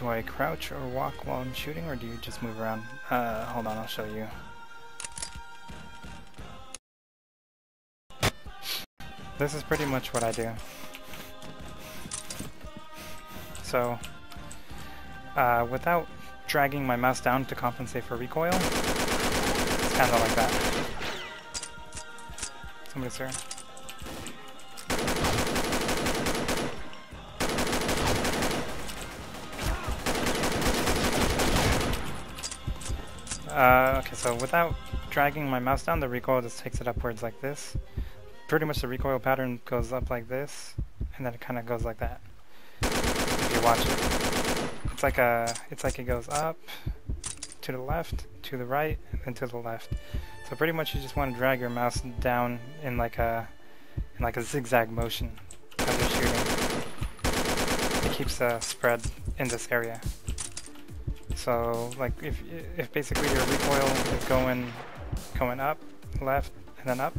do I crouch or walk while I'm shooting, or do you just move around? Uh, hold on, I'll show you. This is pretty much what I do. So, uh, without dragging my mouse down to compensate for recoil, it's kind of like that. Somebody's here. Uh, okay, so without dragging my mouse down, the recoil just takes it upwards like this. Pretty much the recoil pattern goes up like this, and then it kind of goes like that. If you watch it, it's like a, it's like it goes up, to the left, to the right, and to the left. So pretty much you just want to drag your mouse down in like a, in like a zigzag motion as you're shooting. It keeps the spread in this area. So like if if basically your recoil is going going up, left, and then up,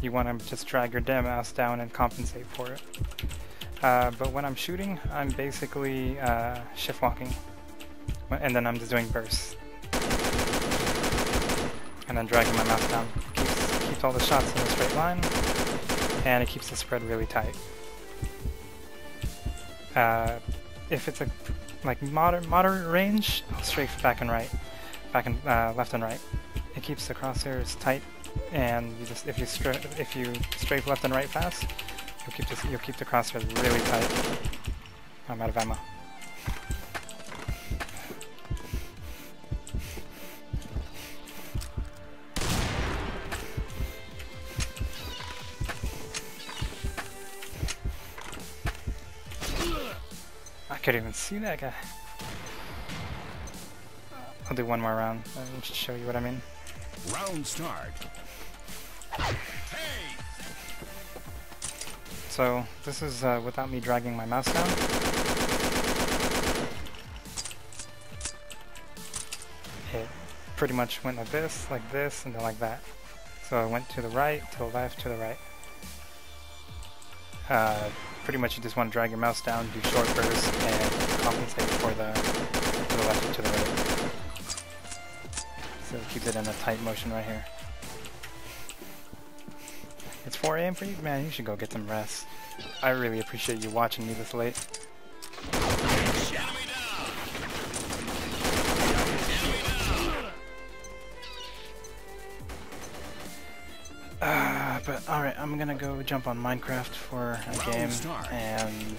you want to just drag your damn mouse down and compensate for it. Uh, but when I'm shooting, I'm basically uh, shift walking, and then I'm just doing bursts, and then dragging my mouse down. Keeps keeps all the shots in a straight line, and it keeps the spread really tight. Uh, if it's a like moderate moderate range, strafe back and right, back and uh, left and right. It keeps the crosshairs tight, and you just if you if you strafe left and right fast, you'll keep this, you'll keep the crosshairs really tight. I'm out of ammo. I couldn't even see that guy. I'll do one more round and just show you what I mean. Round start. Hey! So this is uh, without me dragging my mouse down. It pretty much went like this, like this, and then like that. So I went to the right, to the left, to the right. Uh, pretty much you just want to drag your mouse down, do short bursts, and compensate for the the left and to the right. So it keeps it in a tight motion right here. It's 4 a.m. for you? Man, you should go get some rest. I really appreciate you watching me this late. Uh, but alright, I'm gonna go jump on Minecraft for a game and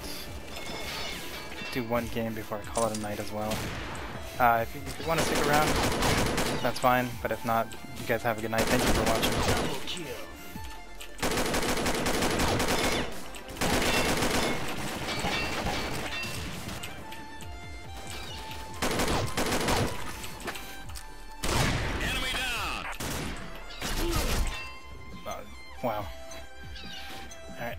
do one game before I call it a night as well. Uh, if you, if you want to stick around, that's fine, but if not, you guys have a good night. Thank you for watching. Wow. Alright.